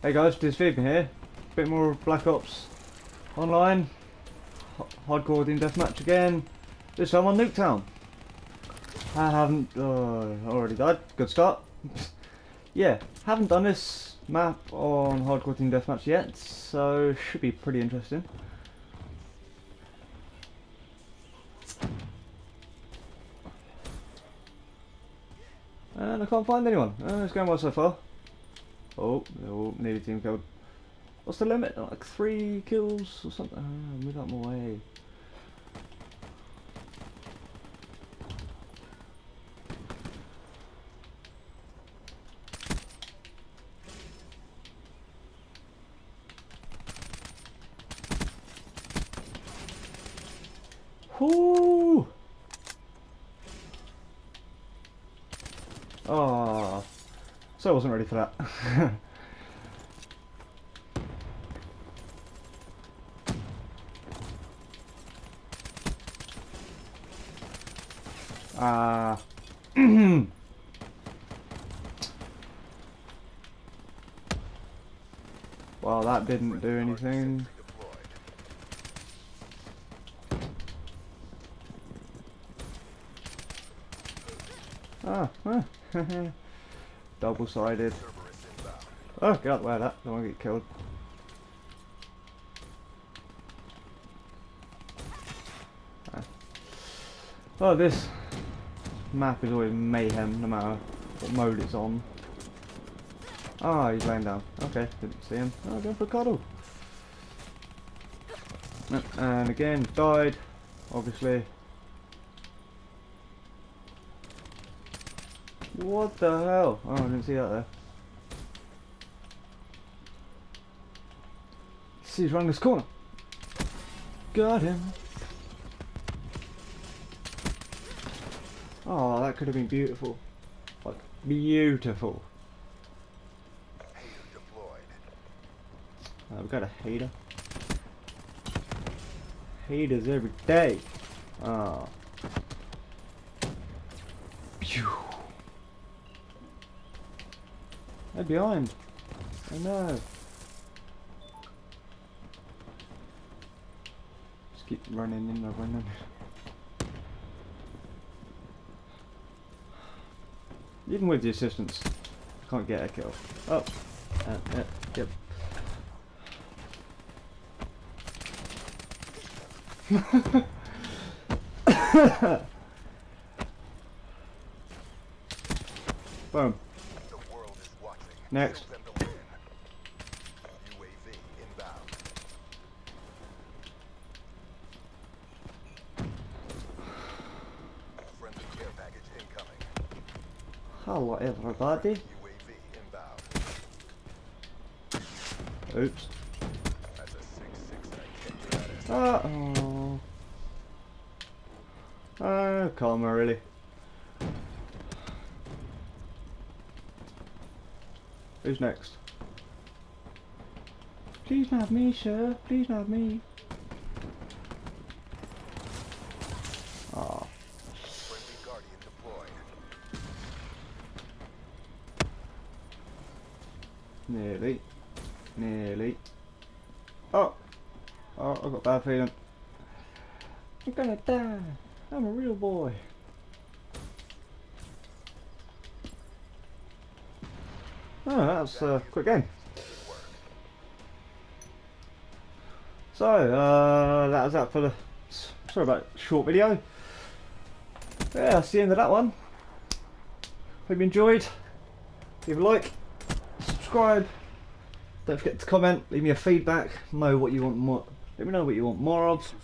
Hey guys, Disfib here. Bit more Black Ops Online. Hardcore team deathmatch again. This time on Nuketown. I haven't. Uh, already died. Good start. yeah, haven't done this map on hardcore team deathmatch yet, so should be pretty interesting. And I can't find anyone. Uh, it's going well so far. Oh, oh, nearly team killed. What's the limit? Like three kills or something? Ah, move out my way. Whoo! Oh, so I wasn't ready for that. Ah. well, that didn't do anything. Ah, ah. Double-sided. Oh, way of that. Don't want to get killed. Ah. Oh, this map is always mayhem, no matter what mode it's on. Ah, he's laying down. Okay, didn't see him. Oh, going for a cuddle. And again, died, obviously. What the hell? Oh, I didn't see that there. See, he's around this corner. Got him. Oh, that could have been beautiful. Like, beautiful. Uh, we got a hater. Haters every day. Ah. Pew. They're behind. I know. Just keep running in and running. Even with the assistance, can't get a kill. Oh, uh, uh, yep. Boom. Next. Hello everybody. Oops. Uh oh. Uh, karma really. Who's next? Please not me, sir. Please not me. Ah. Nearly. Nearly. Oh! Oh, I've got bad feeling. I'm gonna die. I'm a real boy. Oh, that's a quick game. So, uh, that was that for the, sorry about short video. Yeah, that's the end of that one. Hope you enjoyed. Leave a like, subscribe. Don't forget to comment, leave me a feedback, know what you want more, let me know what you want more of.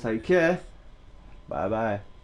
Take care. Bye bye.